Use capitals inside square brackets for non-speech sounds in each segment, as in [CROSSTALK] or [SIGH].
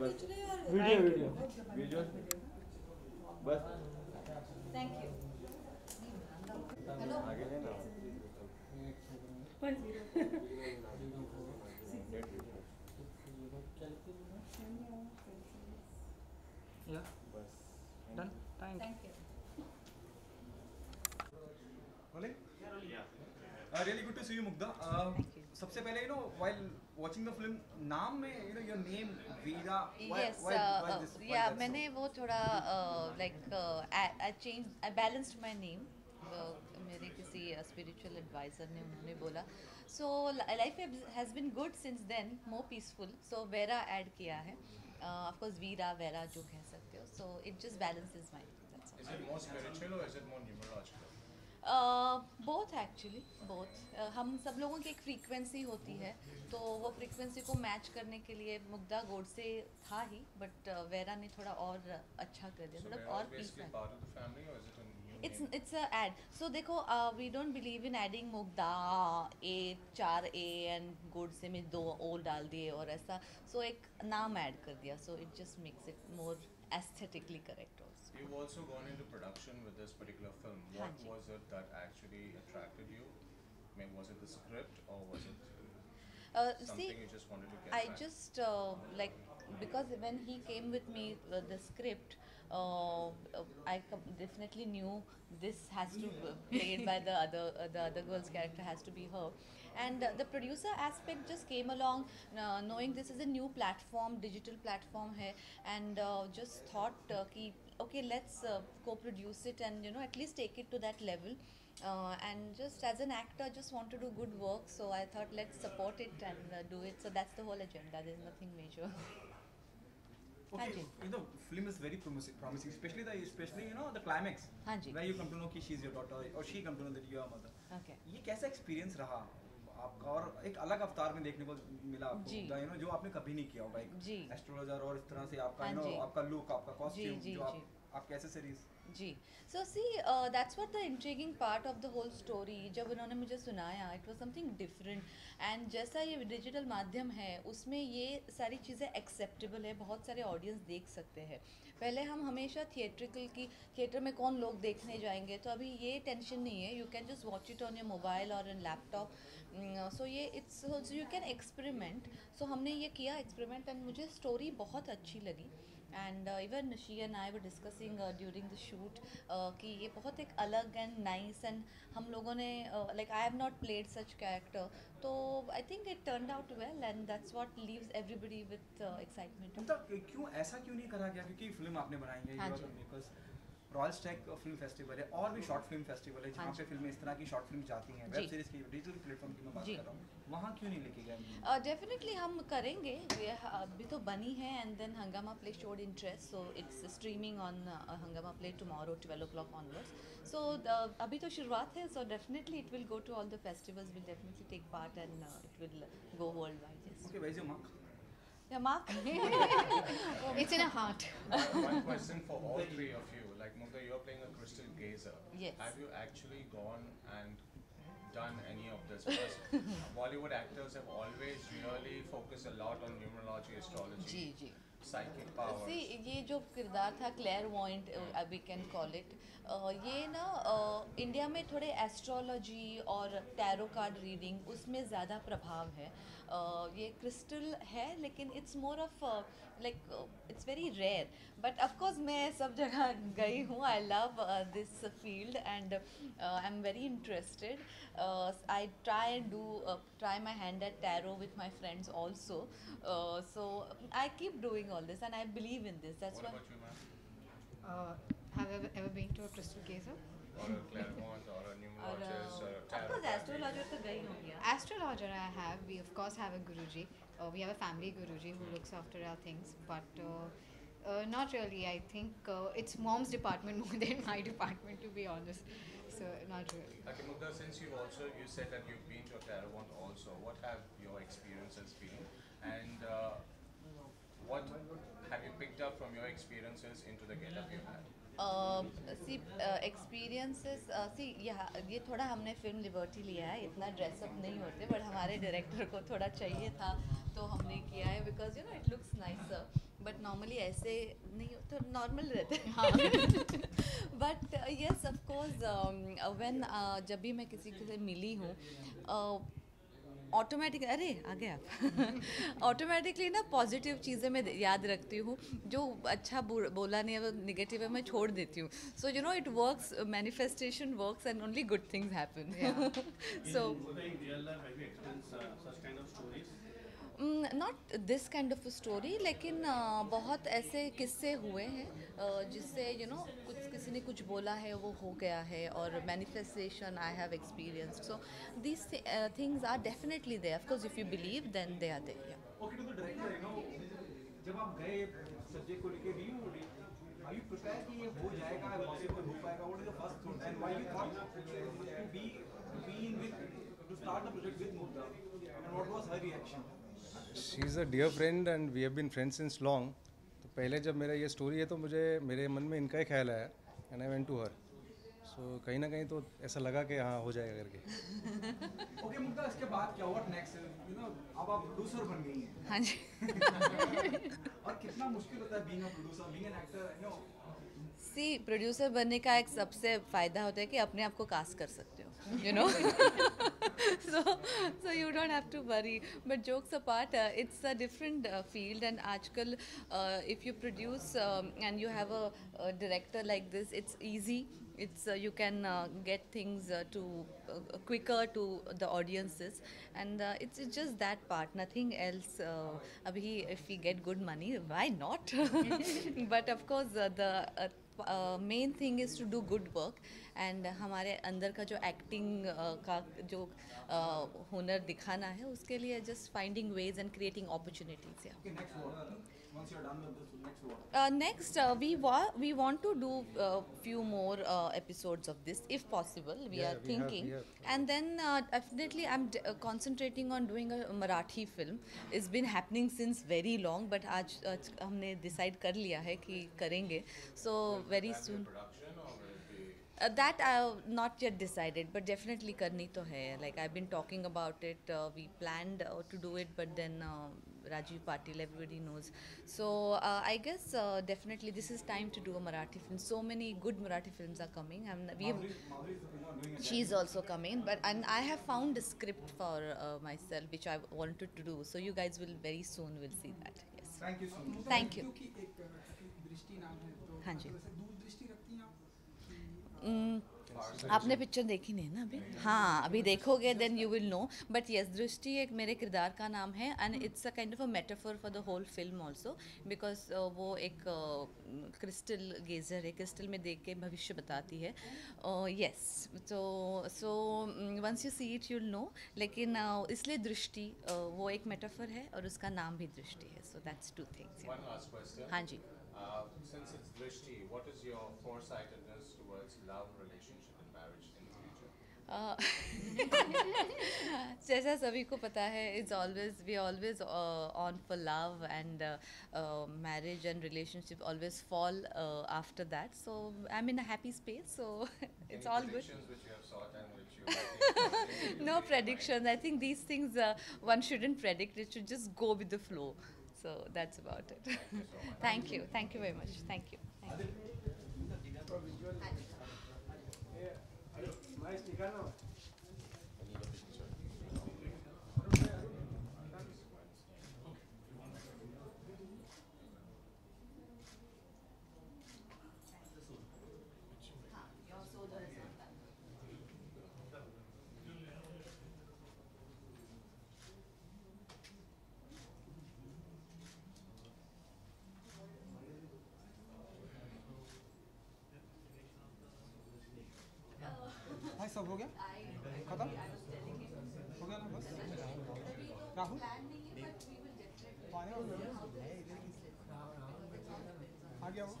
बस video video video बस thank you hello आगे लेना या बस done thank you Rolling? Uh, really good to see you, Mugdha. Uh, सबसे पहले you know while watching the film नाम में uh, why uh, this, why yeah that so? मैंने वो थोड़ा like I change I balanced my name मेरे किसी spiritual advisor ने उन्होंने बोला। So life has been good since then more peaceful so vera add किया है। ऑफ़ कोर्स वीरा वेरा जो कह सकते हो। So it just balances my both actually both हम सब लोगों की एक फ्रीक्वेंसी होती है तो वो फ्रीक्वेंसी को मैच करने के लिए मुग्धा गोड से था ही बट वेरा ने थोड़ा और अच्छा कर दिया So थोड़ा और पीस पीस है it's it's a add so देखो we don't believe in adding Mugdha A चार ए एंड गुड से में दो ओ डाल दिए और ऐसा सो एक नाम ऐड कर दिया so it just makes it more aesthetically correct also You've also gone into production with this particular film. What Hanji. was it that actually attracted you? I mean, was it the script or was it Uh, something see, you just wanted to get I back? just uh, like because when he came with me uh, the script, uh, I definitely knew this has to be played by the other uh, the other girl's character has to be her, and uh, the producer aspect just came along uh, knowing this is a new platform, digital platform here, and uh, just thought uh, कि okay let's co-produce it and you know at least take it to that level. Uh, and just as an actor, just want to do good work, so I thought let's support it and uh, do it. So that's the whole agenda. There's nothing major. [LAUGHS] Okay, Hanji. you know film is very promising, promising especially the especially you know the climax Hanji. where you come to know कि she is your daughter or she come to know that you are a mother. Okay. ये कैसा experience रहा आपका और एक अलग अवतार में देखने को मिला आपको जी। यू नो जो आपने कभी नहीं किया होगा एक जी। एस्ट्रोलॉजर और इस तरह से आपका हाँ यू नो जी। आपका लुक आपका कॉस्ट्यूम जी, जो आप जी। आपके accessories ji so see that's what the intriguing part of the whole story जब उन्होंने मुझे सुनाया it was something different and जैसा ये डिजिटल माध्यम है, उसमें ये सारी चीज़ें एक्सेप्टेबल है, बहुत सारे ऑडियंस देख सकते हैं। पहले हम हमेशा थिएट्रिकल की थिएटर में कौन लोग देखने जाएँगे तो अभी ये टेंशन नहीं है you can just watch it on your mobile और इन लैपटॉप सो ये it's you can experiment so हमने ये किया एक्सपेरिमेंट एंड मुझे स्टोरी बहुत अच्छी लगी। And even she and I were discussing during the shoot कि ये बहुत एक अलग एंड नाइस एंड हम लोगों ने like I have not played such character तो I think it turn out well and that's what leaves everybody with excitement क्यों ऐसा क्यों नहीं करा गया? क्योंकि फ़िल्म आपने बनाई है रॉयल स्टैक फ़िल्म फेस्टिवल है और भी शॉर्ट फ़िल्म फेस्टिवल है जहाँ हाँ पे। फ़िल्में इस तरह की शॉर्ट फ़िल्म जाती हैं। वेब सीरीज़ की डिजिटल प्लेटफॉर्म की मैं बात कर रहा हूँ। वहाँ क्यों नहीं लेके गए? डेफिनेटली हम करेंगे। अभी तो बनी है and then Hungama play showed interest so it's streaming on Hungama play tomorrow twelve o'clock onwards so अभी तो शुरुआत है so definitely it will go to all the festivals will definitely take part and it will go world wide okay वैसे mark या mark It's in a heart. [LAUGHS] One question for all three of you. Like Mugdha, you're playing a crystal gazer. Yes. Have you actually gone and done any of this? Because Bollywood actors have always really focused a lot on numerology, astrology, जी जी psychic powers. See ये जो किरदार था clairvoyant we can call it ये ना uh, India में थोड़े एस्ट्रोलॉजी और टैरो कार्ड रीडिंग उसमें ज़्यादा प्रभाव है uh, ये क्रिस्टल है लेकिन it's more of like it's very rare but of course मैं सब जगह गई हूँ I love this field and I am very interested I try and do try my hand at tarot with my friends also so I keep doing all this and I believe in this. That's What why. about you, ma'am? Uh, have you ever, ever been to a crystal gazer? astrologer. Astrologer I have. We of course have a Guruji. Uh, we have a family Guruji who looks after our things, but. Uh, uh, not really. I think uh, it's mom's department [LAUGHS] more than my department, to be honest. So not really. Okay, Mugda, since you also you said that you've been to a also, what have your experiences been, and uh, what have you picked up from your experiences into the get-up you had? See experiences see यहाँ ये थोड़ा हमने film liberty लिया है इतना dress up नहीं होते but हमारे डायरेक्टर को थोड़ा चाहिए था तो हमने किया है because you know it looks nice but normally ऐसे नहीं तो नॉर्मल रहते हैं। हाँ। But yes of course when जब भी मैं किसी से मिली हूँ ऑटोमेटिक अरे आ गए आप। [LAUGHS] ऑटोमेटिकली ना पॉजिटिव चीज़ें मैं याद रखती हूँ जो अच्छा बोला नहीं है वो निगेटिव है मैं छोड़ देती हूँ। So you know it works manifestation works and only good things happen so not this kind of story लेकिन uh, बहुत ऐसे किस्से हुए हैं uh, जिससे यू you नो know, कुछ किसी ने कुछ बोला है वो हो गया है और manifestation I have experience so these things are definitely there of course if you believe then they are the जब आप गए सब्जेक्ट को लेके ये हो the the was her reaction she is a dear friend and we have been friends since long तो पहले जब मेरा ये स्टोरी है तो मुझे मेरे मन में इनका ही ख्याल आया and I went to her so कहीं ना कहीं तो ऐसा लगा कि हाँ हो जाएगा करके। [LAUGHS] ओके मुग्धा इसके बाद क्या व्हाट नेक्स्ट यू नो अब आप प्रोड्यूसर बन गई हैं। हाँ जी। [LAUGHS] और कितना मुश्किल होता है being a producer being an actor you know see producer बनने का एक सबसे फ़ायदा होता है कि अपने आप को कास्ट कर सकते हो you know so so you don't have to worry but jokes apart uh, it's a different uh, field and आजकल uh, if you produce um, and you have a, a director like this it's easy it's uh, you can uh, get things uh, to uh, quicker to the audiences and uh, it's, it's just that part nothing else uh, abhi if we get good money why not but of course uh, the uh, main thing is to do good work and हमारे अंदर का जो acting uh, का जो uh, हुनर दिखाना है उसके लिए just finding ways and creating opportunities once you're done with this next what Uh, next, uh, we wa- we want to do a uh, few more uh, episodes of this, if possible. We Yeah, are we have- thinking, we have- and then uh, definitely I'm d- uh, concentrating on doing a Marathi film. It's been happening since very long, but आज आज हमने decide कर लिया है कि करेंगे. So very soon. Uh, that I have not yet decided, but definitely करनी तो है. Like I've been talking about it. Uh, we planned uh, to do it, but then uh, Rajiv Patil, everybody knows. So uh, I guess uh, definitely this is time to do a Marathi film. So many good Marathi films are coming. I'm, we have, she's also coming, but and I have found a script for uh, myself which I wanted to do. So you guys will very soon will see that. Yes. Thank you so much. Thank you. Thank you. आपने picture देखी नहीं है ना अभी? हाँ अभी देखोगे then you will know but yes Drishti एक मेरे किरदार का नाम है and it's a kind of a metaphor for the whole film also because वो एक क्रिस्टल गेजर है क्रिस्टल में देख के भविष्य बताती है. यस तो so once you see it you'll know लेकिन uh, इसलिए दृष्टि uh, वो एक मेटाफर है और उसका नाम भी दृष्टि है. So that's two things? हाँ जी. Uh, since it's Drishti, what is your foresightedness towards love, relationship, and marriage in the future? Uh, [LAUGHS] जैसा सभी को पता है it's always we always on for love and marriage and relationship always fall after that so I mean a happy space so it's all good no prediction I think these things one shouldn't predict it should just go with the flow so that's about it thank you thank you very much thank you mexicano. सब हो गया? खत्म? हो गया ना बस? राहुल? आ गया वो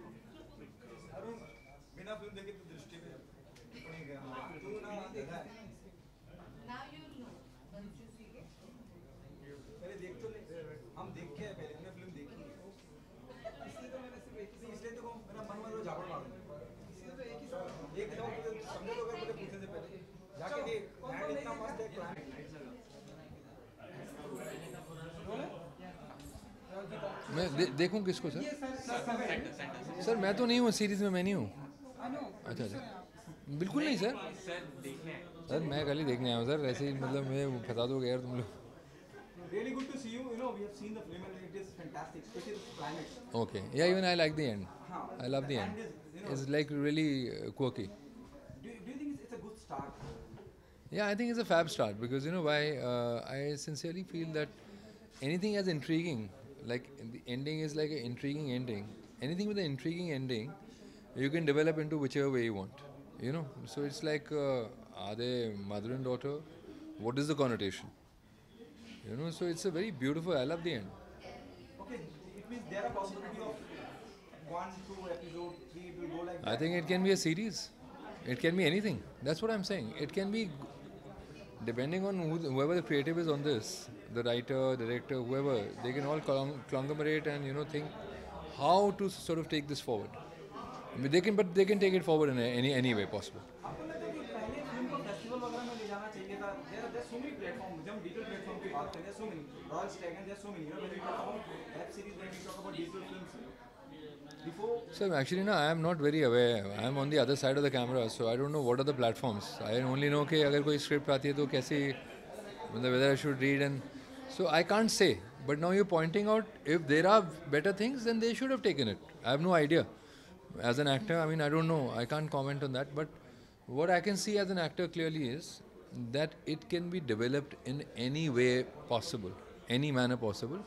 अरुण बिना फ़िल्म देखे तो दृष्टि पे टिप्पणी गया तू ना देखा है now you know once you see it पहले देख तो ले हम देख के आए पहले हमने फ़िल्म देखी है इसलिए तो मैंने सिर्फ़ एक इसलिए तो मैं दे, देखूँ किसको सर सर मैं तो नहीं हूँ सीरीज़ में मैं नहीं हूँ अच्छा अच्छा बिल्कुल नहीं सर सर मैं कल ही देखने आया हूँ सर ऐसे ही मतलब मैं बता दोगे यार तुम लोग Really good to see you. You know, we have seen the film and it is fantastic, especially the climate. Okay. Yeah, even I like the end. I love the end. It's like really uh, quirky. Do, do you think it's a good start? Yeah, I think it's a fab start because you know why? Uh, I sincerely feel that anything as intriguing, like the ending is like an intriguing ending. Anything with an intriguing ending, you can develop into whichever way you want. You know, so it's like uh, are they mother and daughter? What is the connotation? You know, so it's a very beautiful. I love the end. Okay, it means there are possibility of one, two episode, three, it will go like That. I think it can be a series. It can be anything. That's what I'm saying. It can be, depending on who, whoever the creative is on this, the writer, director, whoever, they can all con- conglomerate and you know think how to sort of take this forward. I mean, they can, but they can take it forward in a, any any way possible. आपको लगता है कि पहले film को festival वगैरह में ले जाना चाहिए था there are so many platform जब हम डिजिटल प्लेटफॉर्म की बात करें so many royal स्टैगन there so many you know when we talk about web series when we talk about digital films before So actually, no, I am not very aware. I am on the other side of the camera, so I don't know what are the platforms. I only know कि अगर कोई script आती है तो कैसे मतलब whether I should read and so I can't say. But now you're pointing out if there are better things, then they should have taken it. I have no idea. As an actor, I mean, I don't know. I can't comment on that. But what I can see as an actor clearly is that it can be developed in any way possible, any manner possible.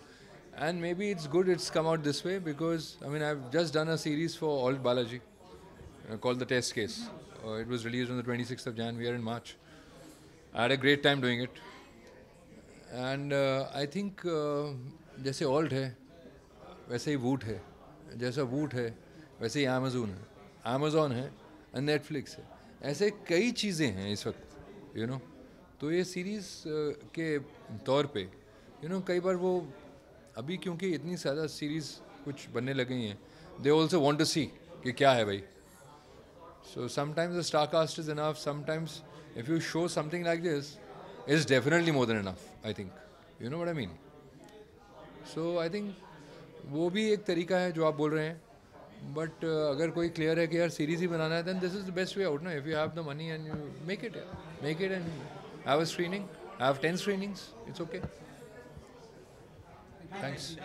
And maybe it's good it's come out this way because I mean I've just done a series for Old Balaji uh, called The Test Case. Uh, it was released on the 26th of Jan. We are in March. I had a great time doing it. And I think uh, जैसे Alt है वैसे ही वूट है। जैसा वूट है वैसे ही Amazon है। अमेजोन है और नेटफ्लिक्स है। ऐसे कई चीज़ें हैं इस वक्त यू नो तो ये सीरीज़ के तौर पे यू नो कई बार वो अभी क्योंकि इतनी ज़्यादा सीरीज़ कुछ बनने लगी हैं they also want to see कि क्या है भाई। So sometimes the star cast is enough sometimes if you show something like this is definitely more then enough I think you know what I mean so I think वो भी एक तरीका है जो आप बोल रहे हैं। बट अगर कोई क्लियर है कि यार सीरीज़ ही बनाना है then this is the best way out ना? If you have the money and you make it make it and have a screening have ten screenings it's okay thanks